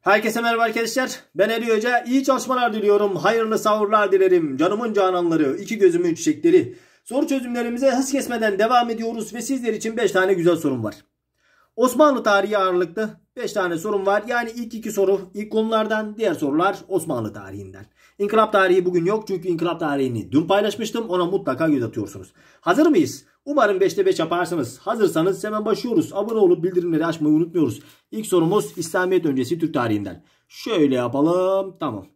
Herkese merhaba arkadaşlar. Ben Ali Hoca. İyi çalışmalar diliyorum. Hayırlı sahurlar dilerim. Canımın cananları, iki gözümün çiçekleri. Soru çözümlerimize hız kesmeden devam ediyoruz ve sizler için 5 tane güzel sorum var. Osmanlı tarihi ağırlıklı 5 tane sorum var. Yani ilk iki soru ilk konulardan, diğer sorular Osmanlı tarihinden. İnkılap tarihi bugün yok çünkü inkılap tarihini dün paylaşmıştım. Ona mutlaka göz atıyorsunuz. Hazır mıyız? Umarım 5'te 5 yaparsınız. Hazırsanız hemen başlıyoruz. Abone olup bildirimleri açmayı unutmuyoruz. İlk sorumuz İslamiyet öncesi Türk tarihinden. Şöyle yapalım. Tamam.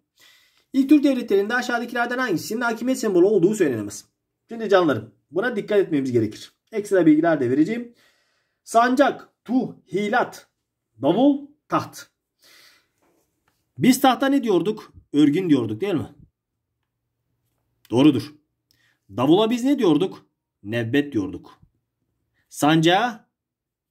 İlk Türk devletlerinde aşağıdakilerden hangisinin hakimiyet sembolü olduğu söylenemez. Şimdi canlarım buna dikkat etmemiz gerekir. Ekstra bilgiler de vereceğim. Sancak, tuh, hilat, davul, taht. Biz tahta ne diyorduk? Örgün diyorduk değil mi? Doğrudur. Davula biz ne diyorduk? Nebbet diyorduk. Sancağa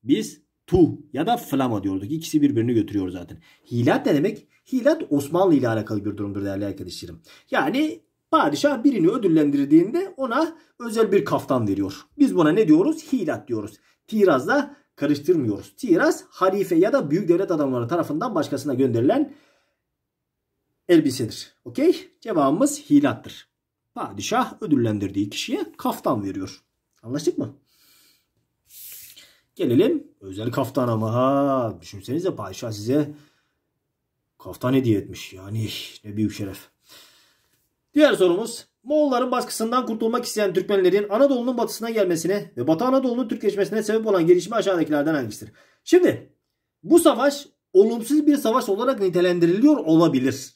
biz tu ya da flama diyorduk. İkisi birbirini götürüyor zaten. Hilat ne demek? Hilat Osmanlı ile alakalı bir durumdur değerli arkadaşlarım. Yani padişah birini ödüllendirdiğinde ona özel bir kaftan veriyor. Biz buna ne diyoruz? Hilat diyoruz. Tirazla karıştırmıyoruz. Tiraz halife ya da büyük devlet adamları tarafından başkasına gönderilen elbisedir. Okey? Cevabımız hilattır. Padişah ödüllendirdiği kişiye kaftan veriyor. Anlaştık mı? Gelelim özel kaftan ama ha düşünsenize padişah size kaftan hediye etmiş. Yani ne büyük şeref. Diğer sorumuz Moğolların baskısından kurtulmak isteyen Türkmenlerin Anadolu'nun batısına gelmesine ve Batı Anadolu'nun Türkleşmesine sebep olan gelişme aşağıdakilerden hangisidir? Şimdi bu savaş olumsuz bir savaş olarak nitelendiriliyor olabilir.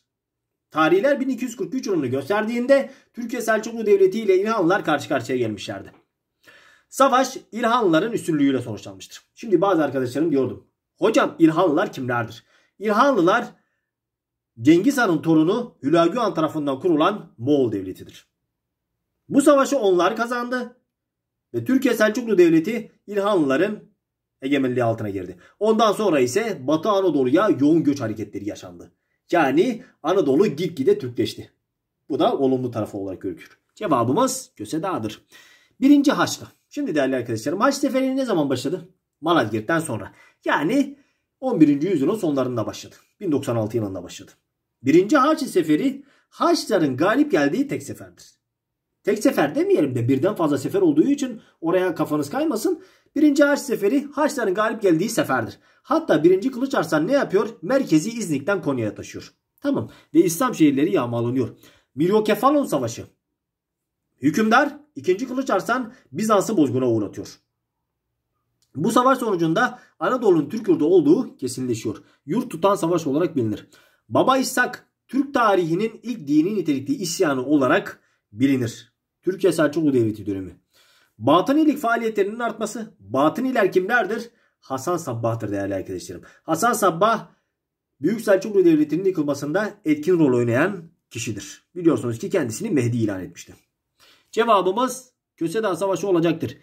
Tarihler 1243 yılını gösterdiğinde Türkiye Selçuklu Devleti ile İlhanlılar karşı karşıya gelmişlerdi. Savaş İlhanlıların üstünlüğüyle sonuçlanmıştır. Şimdi bazı arkadaşlarım diyordum. Hocam İlhanlılar kimlerdir? İlhanlılar Cengiz Han'ın torunu Hülagü Han tarafından kurulan Moğol devletidir. Bu savaşı onlar kazandı ve Türkiye Selçuklu Devleti İlhanlıların egemenliği altına girdi. Ondan sonra ise Batı Anadolu'ya yoğun göç hareketleri yaşandı. Yani Anadolu gitgide Türkleşti. Bu da olumlu tarafı olarak görülür. Cevabımız Köse Dağı'dır. Birinci Haçlı. Şimdi değerli arkadaşlarım Haç Seferi ne zaman başladı? Malazgirt'ten sonra. Yani 11. yüzyılın sonlarında başladı. 1096 yılında başladı. Birinci Haç Seferi Haçlıların galip geldiği tek seferdir. Tek sefer demeyelim de birden fazla sefer olduğu için oraya kafanız kaymasın. Birinci Haç Seferi Haçlıların galip geldiği seferdir. Hatta birinci Kılıç Arslan ne yapıyor? Merkezi İznik'ten Konya'ya taşıyor. Tamam. Ve İslam şehirleri yağmalanıyor. Miryokefalon Savaşı. Hükümdar 2. Kılıç Arslan Bizans'ı bozguna uğratıyor. Bu savaş sonucunda Anadolu'nun Türk yurdu olduğu kesinleşiyor. Yurt tutan savaş olarak bilinir. Baba İshak Türk tarihinin ilk dini nitelikli isyanı olarak bilinir. Türkiye Selçuklu Devleti dönemi. Batınilik faaliyetlerinin artması. Batıniler kimlerdir? Hasan Sabbah'tır değerli arkadaşlarım. Hasan Sabbah Büyük Selçuklu Devleti'nin yıkılmasında etkin rol oynayan kişidir. Biliyorsunuz ki kendisini Mehdi ilan etmişti. Cevabımız Kösedağ Savaşı olacaktır.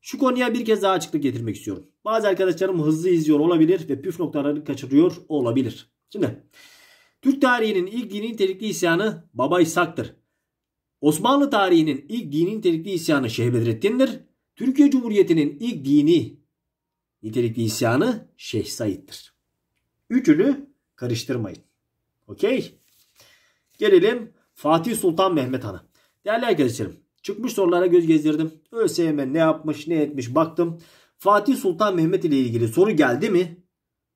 Şu konuya bir kez daha açıklık getirmek istiyorum. Bazı arkadaşlarım hızlı izliyor olabilir ve püf noktaları kaçırıyor olabilir. Şimdi Türk tarihinin ilk dini nitelikli isyanı Baba İshak'tır. Osmanlı tarihinin ilk dini nitelikli isyanı Şeyh Bedrettin'dir. Türkiye Cumhuriyeti'nin ilk dini nitelikli isyanı Şeyh Said'dir. Üçünü karıştırmayın. Okey. Gelelim Fatih Sultan Mehmet Han'a. Değerli arkadaşlarım çıkmış sorulara göz gezdirdim. ÖSYM ne yapmış ne etmiş baktım. Fatih Sultan Mehmet ile ilgili soru geldi mi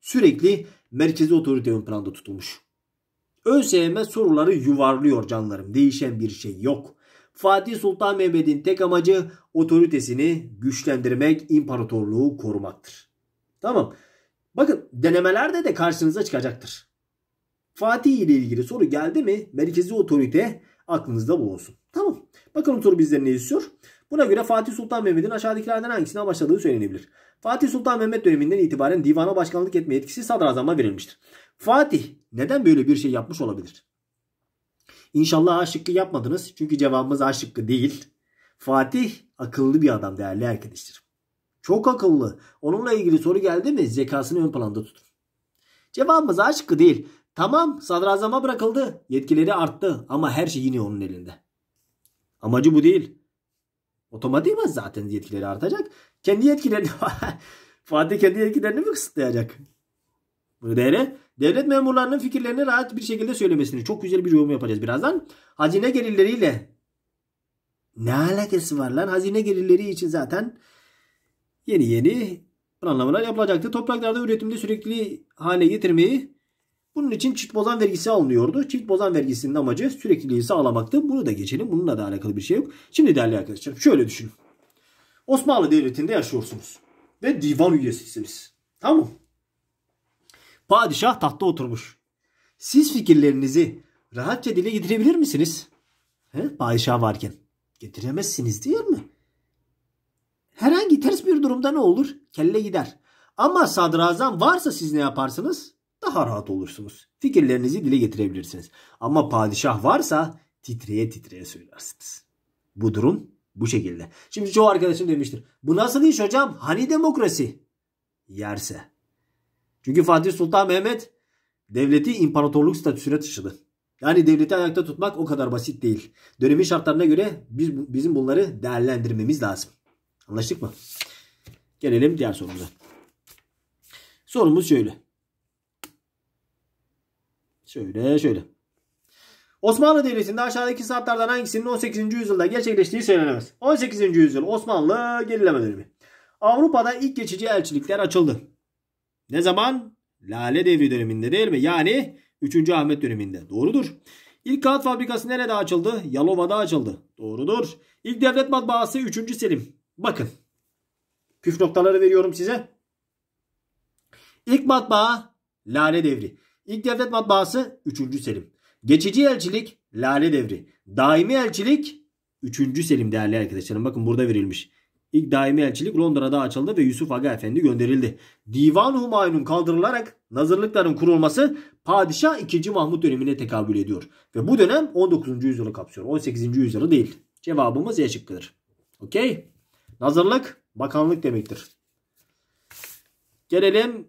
sürekli merkezi otorite ön planda tutulmuş. ÖSYM soruları yuvarlıyor canlarım. Değişen bir şey yok. Fatih Sultan Mehmet'in tek amacı otoritesini güçlendirmek, imparatorluğu korumaktır. Tamam. Bakın denemelerde de karşınıza çıkacaktır. Fatih ile ilgili soru geldi mi merkezi otorite aklınızda bulunsun. Tamam. Bakalım soru bizden ne istiyor? Buna göre Fatih Sultan Mehmet'in aşağıdakilerden hangisine başladığı söylenebilir. Fatih Sultan Mehmet döneminden itibaren divana başkanlık etme yetkisi sadrazama verilmiştir. Fatih neden böyle bir şey yapmış olabilir? İnşallah A şıkkı yapmadınız. Çünkü cevabımız A şıkkı değil. Fatih akıllı bir adam değerli arkadaşlar. Çok akıllı. Onunla ilgili soru geldi mi zekasını ön planda tutun. Cevabımız A şıkkı değil. Tamam sadrazama bırakıldı. Yetkileri arttı ama her şey yine onun elinde. Amacı bu değil. Otomatikman zaten yetkileri artacak. Kendi yetkilerini Fatih kendi yetkilerini mi kısıtlayacak? Değeri. Devlet memurlarının fikirlerini rahat bir şekilde söylemesini. Çok güzel bir yorum yapacağız birazdan. Hazine gelirleriyle ne alakası var lan? Hazine gelirleri için zaten yeni yeni planlamalar yapılacaktı. Topraklarda üretimde sürekli hale getirmeyi bunun için çift bozan vergisi alınıyordu. Çift bozan vergisinin amacı sürekliliği sağlamaktı. Bunu da geçelim. Bununla da alakalı bir şey yok. Şimdi değerli arkadaşlar şöyle düşünün. Osmanlı Devleti'nde yaşıyorsunuz. Ve divan üyesisiniz. Tamam Padişah tahta oturmuş. Siz fikirlerinizi rahatça dile getirebilir misiniz? He? Padişah varken. Getiremezsiniz değil mi? Herhangi ters bir durumda ne olur? Kelle gider. Ama sadrazam varsa siz ne yaparsınız? Daha rahat olursunuz. Fikirlerinizi dile getirebilirsiniz. Ama padişah varsa titreye titreye söylersiniz. Bu durum bu şekilde. Şimdi çoğu arkadaşım demiştir. Bu nasıl iş hocam? Hani demokrasi? Yerse. Çünkü Fatih Sultan Mehmet devleti imparatorluk statüsüne taşıdı. Yani devleti ayakta tutmak o kadar basit değil. Dönemin şartlarına göre biz, bizim bunları değerlendirmemiz lazım. Anlaştık mı? Gelelim diğer sorumuza. Sorumuz şöyle. Şöyle şöyle. Osmanlı Devleti'nde aşağıdaki saatlerden hangisinin 18. yüzyılda gerçekleştiği söylenemez. 18. yüzyıl Osmanlı gerileme dönemi. Avrupa'da ilk geçici elçilikler açıldı. Ne zaman? Lale Devri döneminde değil mi? Yani 3. Ahmet döneminde. Doğrudur. İlk kağıt fabrikası nerede açıldı? Yalova'da açıldı. Doğrudur. İlk devlet matbaası 3. Selim. Bakın. Püf noktaları veriyorum size. İlk matbaa Lale Devri. İlk devlet matbaası 3. Selim. Geçici elçilik Lale Devri. Daimi elçilik 3. Selim değerli arkadaşlarım. Bakın burada verilmiş. İlk daimi elçilik Londra'da açıldı ve Yusuf Aga Efendi gönderildi. Divan Humayun'un kaldırılarak nazırlıkların kurulması Padişah 2. Mahmut dönemine tekabül ediyor. Ve bu dönem 19. yüzyılı kapsıyor. 18. yüzyılı değil. Cevabımız Y şıkkıdır. Okey. Nazırlık bakanlık demektir. Gelelim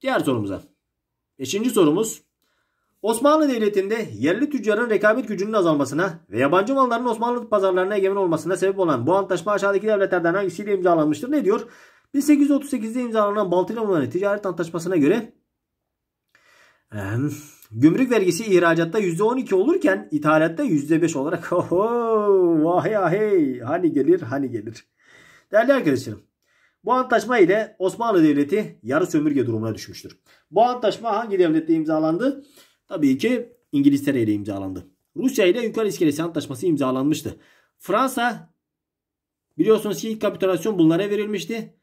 diğer sorumuza. Beşinci sorumuz. Osmanlı Devleti'nde yerli tüccarın rekabet gücünün azalmasına ve yabancı malların Osmanlı pazarlarına egemen olmasına sebep olan bu antlaşma aşağıdaki devletlerden hangisiyle imzalanmıştır? Ne diyor? 1838'de imzalanan Baltimore'un ticaret antlaşmasına göre e, gümrük vergisi ihracatta %12 olurken ithalatta %5 olarak oho, vah hey hani gelir hani gelir. Değerli arkadaşlarım bu antlaşma ile Osmanlı Devleti yarı sömürge durumuna düşmüştür. Bu antlaşma hangi devlette imzalandı? Tabii ki İngiltere ile imzalandı. Rusya ile Yukarı İskelesi Antlaşması imzalanmıştı. Fransa biliyorsunuz ki ilk kapitülasyon bunlara verilmişti.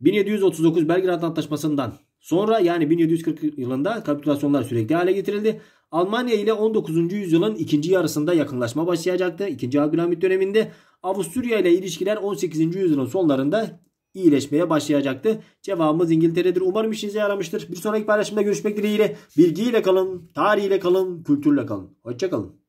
1739 Belgrad Antlaşması'ndan sonra yani 1740 yılında kapitülasyonlar sürekli hale getirildi. Almanya ile 19. yüzyılın ikinci yarısında yakınlaşma başlayacaktı. 2. Abdülhamit döneminde Avusturya ile ilişkiler 18. yüzyılın sonlarında iyileşmeye başlayacaktı. Cevabımız İngiltere'dir. Umarım işinize yaramıştır. Bir sonraki paylaşımda görüşmek dileğiyle. Bilgiyle kalın, tarihiyle kalın, kültürle kalın. Hoşçakalın.